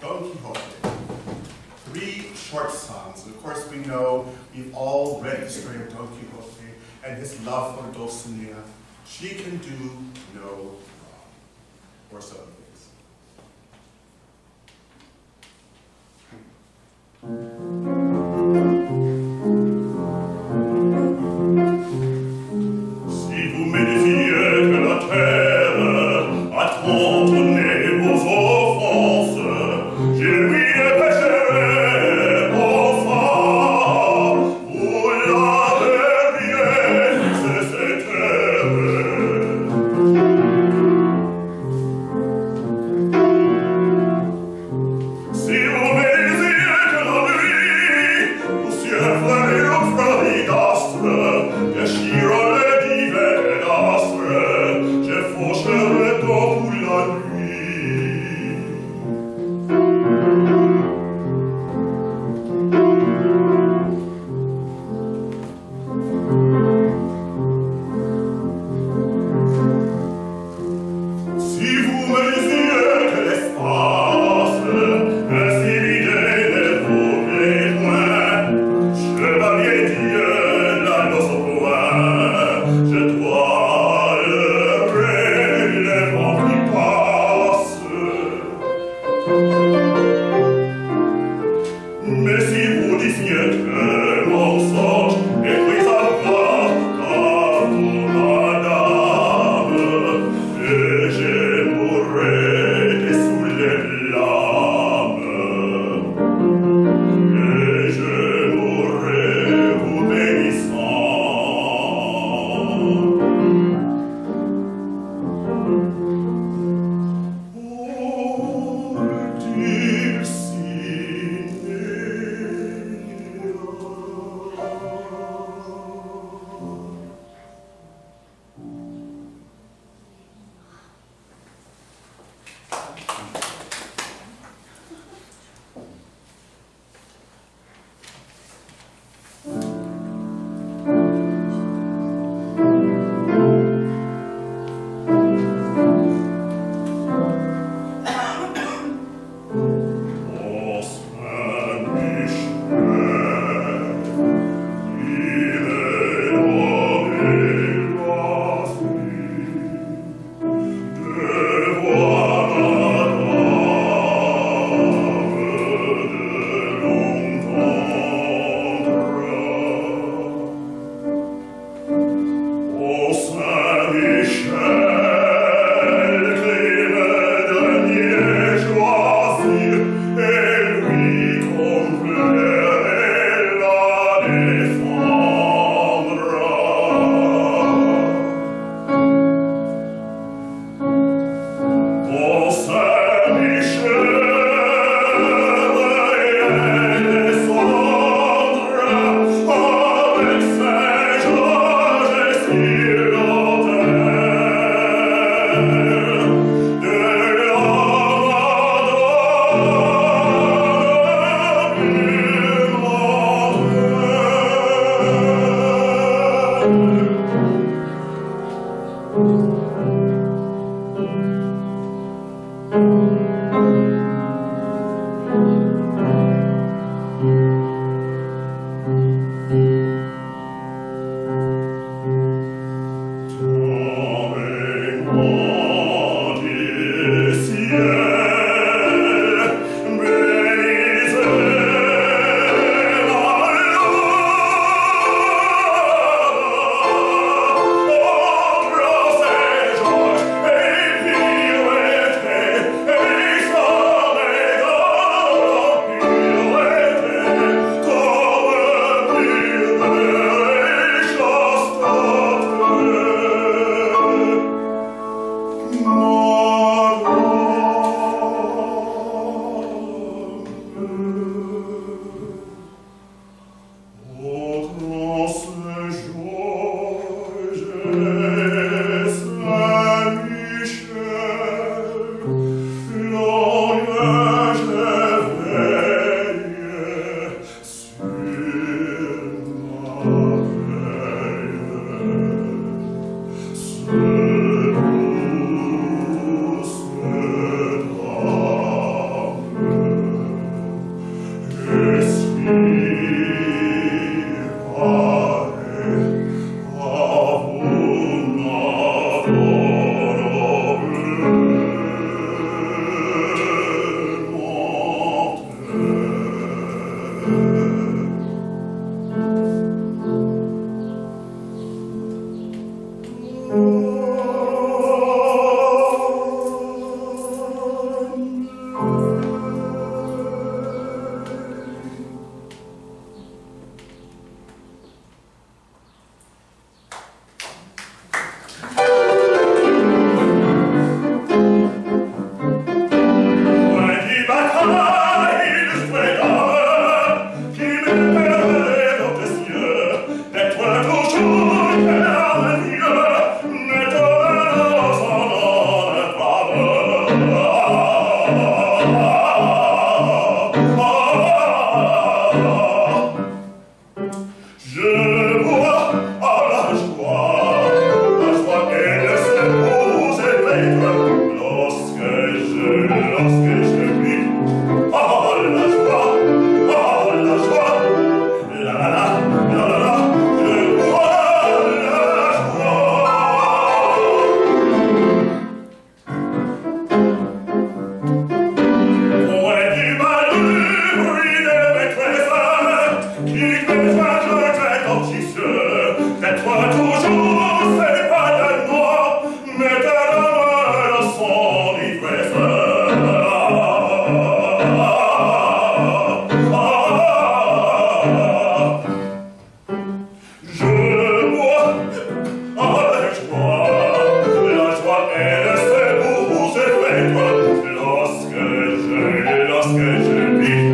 Don Quixote. Three short songs. Of course, we know we've all read the story of Don Quixote and his love for Dulcinea. She can do no wrong. Or so Ooh. Amen.